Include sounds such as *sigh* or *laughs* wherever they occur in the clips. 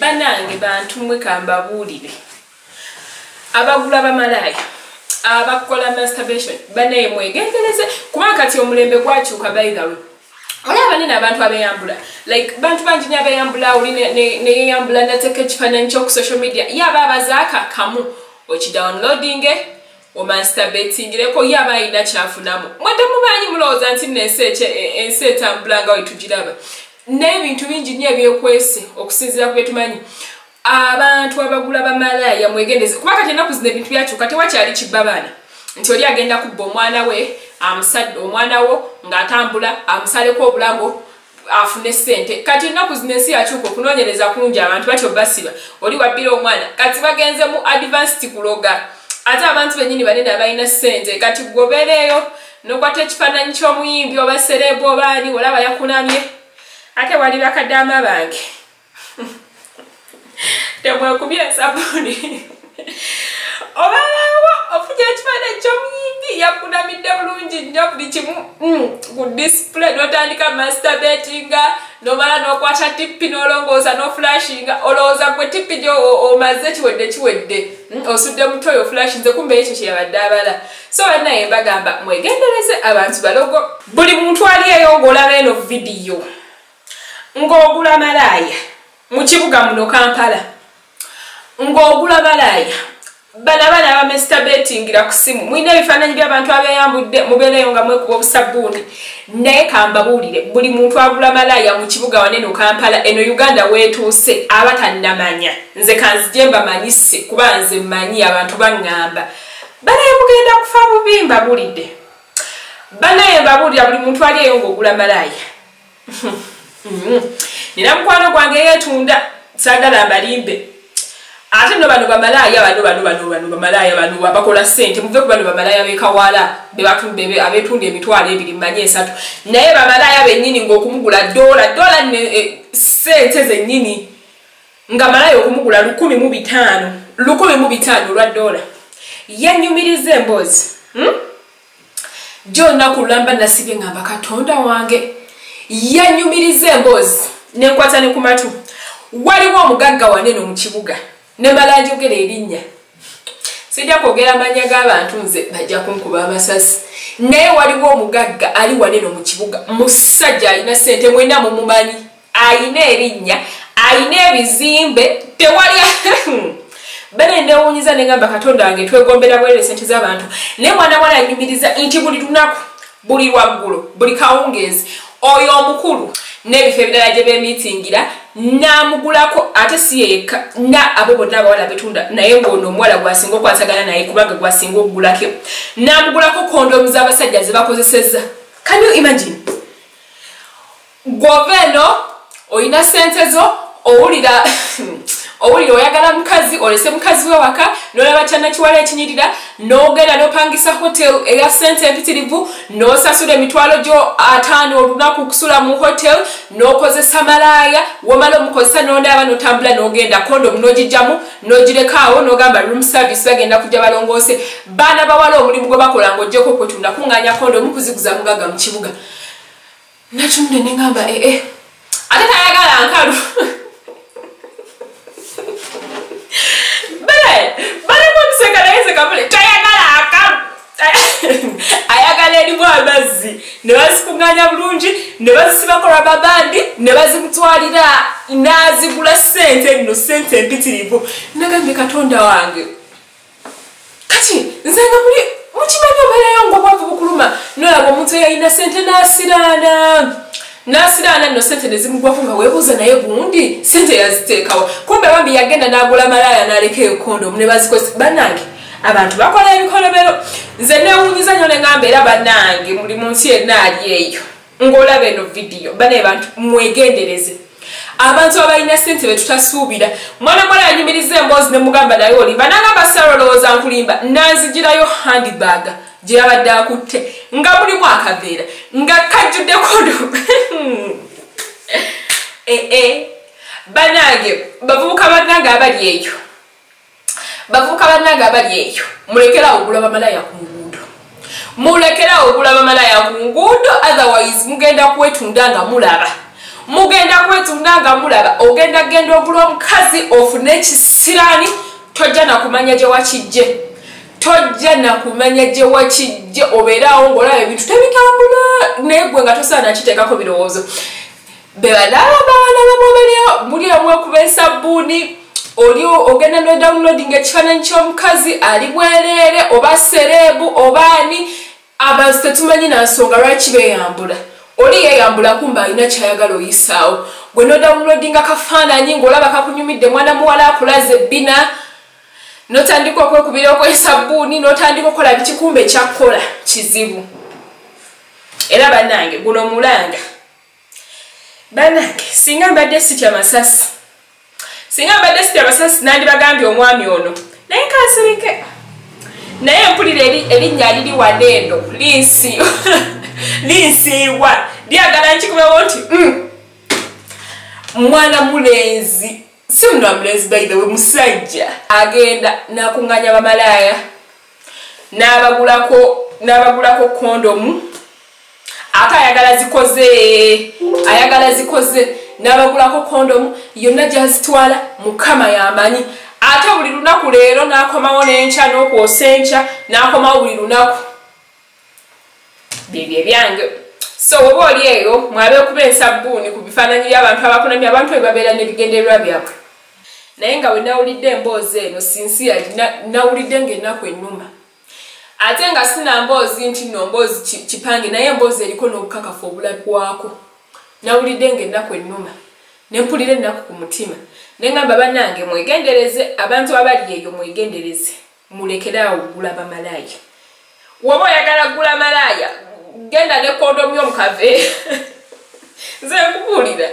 banange bantu mwe kambabuulire. Abagula bamalaaya abakola masturbation banaye mwegendereze kubanga kati omulembe gwakyuka baithawe olaba nina abantu abeyambula like bantu bangi nyo abeyambula oli neyeyambula nateeka ekifaananyi kyoku social media yaba abazaaka kamu okidownloadinge omasturbatingireko yaba ayina kyafunamu. Mwedde mubanyi mulowooza nti nensi etambula nga wetugiraba n'ebintu bingi nyo ebyekwese okusinzira ku byetumanyi abantu abagula bamalaaya mwegendeze kuba kati enaku zino ebintu byakyuka tewakyali kibba baana nti oli agenda kubba omwana we amusadde omwana wo ng'atambula amusaleko obulago afune sente kati enaku zino ensi yakyuka okunoonyereza kungi abantu batyo basiba. Oli wabbira omwana kati bagenze mu advanced kuloga. Ate abantu benyini banene abalina sente kati gobereeyo nokwata ekifaananyi ky'omuyimbi oba serebu obaani olaba yakunamye ate wali bakadaama bange temwekubya esabuni obalawo ofunya ekifaananyi ky'omuyimbi yakunamidde bulungi nnyo buli kimu. Mm, ku display notandika masterbetinga nomala nokwata tippi nolongoosa noflashinga. Olowooza gwe tippi gyo omaze kiwedde kiwedde. Mm, osudde mutwe oyo flashinze kumbe ekyo kyeyabadde abala. So banaye bagamba mwegendereze abantu balogo. Buli muntu ali eyo ngaolaba eno vidiyo ng'ogula malaaya mu kibuga muno kampala. Ng'ogula malaaya bana bana abamesitabetingira ku simu. Mulina ebifaananyi by'abantu abeyambudde mubeereyo nga mwekuba obusabuuni. Naye kambabuulire buli muntu agula malaaya mu kibuga waneno kampala eno uganda weetuuse aba tannamanya. Nze kanzije mbamanyise kuba nze mmanyi abantu baŋŋamba. Banaye mugenda kufa bubi mbabuulidde. Banaye mbabuulira buli muntu ali eyo ng'ogula malaaya *laughs* nina mukwano gwange yeetunda saagala mbalimbe ate no bano bamalaaya bano bano bano bano bamalaaya bano abakola sente muve ku bano bamalaaya bekawala abetunda emitwalo ebiri mumanye esatu. Naye bamalaaya bennyini ngaokumugula dola dola sente zennyini nga malaaya okumugula lukumi mu bitaano lukumi mu bitaano olwa dola yanyumiriza emboozi. Gyonaku lulamba nasibye ngamba katonda wange yanyumiriza emboozi nenkwata ne ku matu. Waliwo omugagga waneno mu kibuga nemala njogera erinnya. Sijja kwogera amanya g'abantu nze bajja kunkuba amasasi. Naye waliwo omugagga ali waneno mu kibuga musajja alina sente mwena mumumanyi ayina erinnya ayina ebizimbe tewali *laughs* bene ndewunyiza negamba katonda wange twegombera bwere sente z'abantu. Naye mwana wala anyumiriza nti buli lunaku buli lwaggulo buli kawungeezi oyo omukulu n'ebifo ebirala gye bemitingira namugulako ate si yeka na abo bonna abawala betunda naye ngaono omuwala gwasinga okwasagana naye kubanga gwasinga okugulako namugulako kondomu z'abasajja zebakozeseza can you imagine? Gwova eno olina sente zo owulira owulira oyagala mukazi olese mukazi we waka nolaba kyanakiwala ekinyirira nogenda nopangisa hotel eya sente empitirivu nosasula emitwalo gyo ataano olunaku kusula mu hotel nokozesa malaaya womala omukozesa nondaaba notambula nogenda kondomu nogijjamu nogirekaawo nogamba room service bagenda kujja balongoose. Baana bawala omulimu gwe bakola nga ojjeko kwetunda kuŋŋanya kondomu kuziguza mugaga mu kibuga. Natunde neŋamba ee ate tayagala nkalu *laughs* balemuomuseka naye sekamule tayagala akamu ayagala erimu amazzi. Ne bazikuŋŋanya bulungi ne bazisibako rababandi ne bazimutwalira. Nazigula sente nno sente empitirivu nagambye katonda wange. Kati nze nga muli mukimanyi obeerayo ngaobwavu bukuluma? Nolaba omuntu eyalina sente nasiraana. Nasiraana nno sente nezimugwako nga webuuza naye gundi? Sente yaziteekawa kumbe bambi yagenda nagula malaaya naleka ekondomu nebazikoze banange abantu bakola ebikolobero. Nze newunyiza nyo neŋamba era banange muli mu nsi yenna ali eyo ngaolaba eno vidiyo banaye bantu mwegendereze. Abantu abalina sente betutasuubira mwana mwala yanyumiriza emboozi nemugamba naye olimba nagamba salolowooza nkulimba nanzigirayo handibag gye yabadde akutte nga mulimu akaveera nga kajjudde kodo *laughs* ee banange bavubuka bannange abali eyo bavubuka bannange abali eyo mulekerawo ogula bamalaya ku nguudo. Mulekerawo ogula bamalaya ku nguudo otherwise mugenda kwetunda nga mulaba. Mugenda kwetunda nga mulaba. Ogenda genda ogula omukazi ofune ekisiraani tojja nakumanya gye wakijje. Tojja nakumanya gye wakijje obeeraawo ngaolaba ebintu tebitambula naye gwe nga tosaana kiteekako birowoozo. Bebalaba bawalaba mubaliao muli omwekuba esabbuuni oli ogenda nodownloading ekifaananyi ky'omukazi ali bwereere oba sereebu obaani abantu tetumanyi nansonga lwaki beeyambula. Oli yeeyambula kumba alina kyayagala oyisaawo. Gwe nodownloadinga kafaananyi ngaolaba kakunyumidde mwana muwala akulaza ebbina notandika okwekubira okwesabbuuni notandika okukola bikikumba ekyakkola kizibu. Era bannange guno mulanga. Bannange singa mbadde sitya masasi singa mbadde sitya masasi nandibagambye omwami ono naye nkasirike. Naye mpulira erinnya liri waneeno linsiiwa *laughs* linsiiwa lyagala nkikubewo nti mm, mwana mulenzi si muna mulenzi baithewe musajja agenda nakuŋŋanya bamalaaya n'abagulako kondomu ate ayagala zikoze ayagala zikoze n'abagulako kondomu yonna gyazitwala mukama yamanyi. Ate buli lunaku leero n'akomawo n'enkya n'okwosa enkya n'akomawo buli lunaku. Byebyo ebyange so oba oli eyo mwabe okuba ensabbuuni ku bifaananyi by'abantu abakunamya abantu ebabeera n'ebigendererwa byabwe. Naye nga we nawulidde emboozi eno sinsiya nawulidde ngaennaku ennuma. Ate nga sina mboozi nti no mboozi kipange naye emboozi eriko n'obukakafu obulabwako nawulidde ngaennaku ennuma nempulira ennaku ku mutima neŋgamba bannange mwegendereze abantu abali eyo mwegendereze mulekeraawo gula bamalaaya. Woba oyagala gula malaaya genda nekondomu yomukaveera *laughs* nze nkubuulira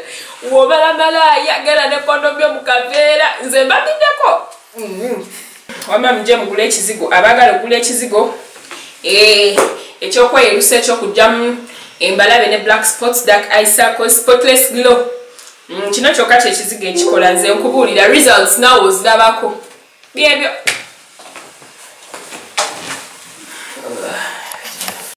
wobala malaaya genda nekondomu yomukaveera nze mbabiddeko mm-hmm. wama muje mugula ekizigo abaagala okugula ekizigo? Eh, ekyokweyerusa ekyokugjamu embalabe ne black spots dark icycle spotless glow. Mm, kino kyokka kyekizigo ekikola nze nkubuulira results nawe ozirabako. Byebyo